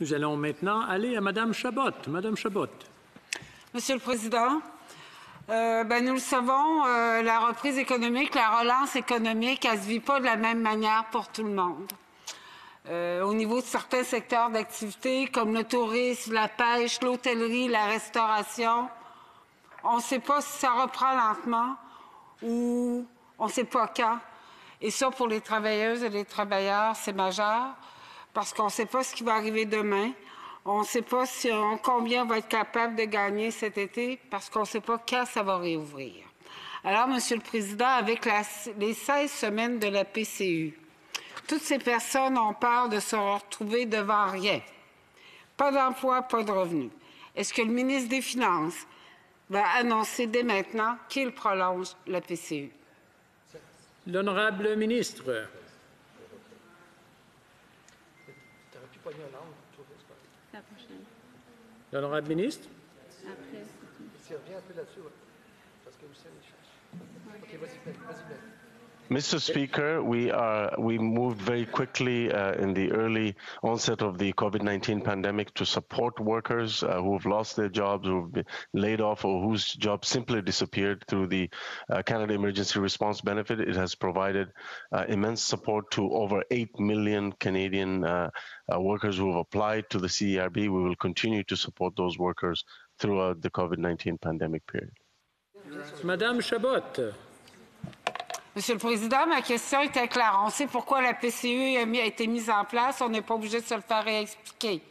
Nous allons maintenant aller à Madame Chabot. Madame Chabot. Monsieur le Président, euh, ben, nous le savons, euh, la reprise économique, la relance économique, elle ne se vit pas de la même manière pour tout le monde. Euh, au niveau de certains secteurs d'activité, comme le tourisme, la pêche, l'hôtellerie, la restauration, on ne sait pas si ça reprend lentement ou on ne sait pas quand. Et ça, pour les travailleuses et les travailleurs, c'est majeur parce qu'on ne sait pas ce qui va arriver demain. On ne sait pas combien on va être capable de gagner cet été parce qu'on ne sait pas quand ça va réouvrir. Alors, Monsieur le Président, avec les 16 semaines de la PCU, toutes ces personnes ont peur de se retrouver devant rien. Pas d'emploi, pas de revenus. Est-ce que le ministre des Finances va annoncer dès maintenant qu'il prolonge la PCU? L'honorable ministre. L'honorable ministre. Après. Mr. Speaker, we are we moved very quickly uh, in the early onset of the COVID-19 pandemic to support workers uh, who have lost their jobs, who have been laid off, or whose jobs simply disappeared through the uh, Canada Emergency Response Benefit. It has provided uh, immense support to over 8 million Canadian uh, uh, workers who have applied to the CERB. We will continue to support those workers throughout the COVID-19 pandemic period. Madame Chabot. Monsieur le Président, ma question était claire. On sait pourquoi la PCU a, été mise en place. On n'est pas obligé de se le faire réexpliquer.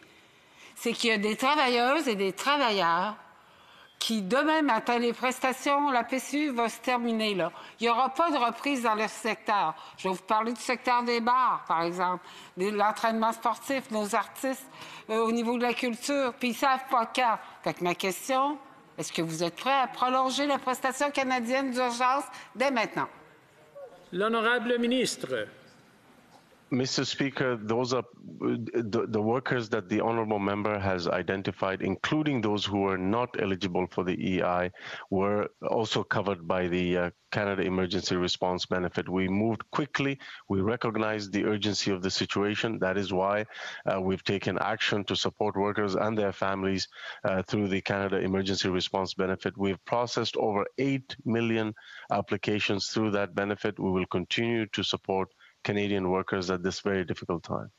C'est qu'il y a des travailleuses et des travailleurs qui, demain matin, les prestations, la PCU va se terminer là. Il n'y aura pas de reprise dans leur secteur. Je vais vous parler du secteur des bars, par exemple, de l'entraînement sportif, nos artistes, euh, au niveau de la culture, puis ils ne savent pas quand. Fait que ma question, est-ce que vous êtes prêts à prolonger la prestation canadienne d'urgence dès maintenant? L'honorable ministre. Mr. Speaker, those are the, the, workers that the honorable member has identified, including those who are not eligible for the EI, were also covered by the uh, Canada Emergency Response Benefit. We moved quickly. We recognized the urgency of the situation. That is why uh, we've taken action to support workers and their families uh, through the Canada Emergency Response Benefit. We've processed over 8 million applications through that benefit. We will continue to support Canadian workers at this very difficult time.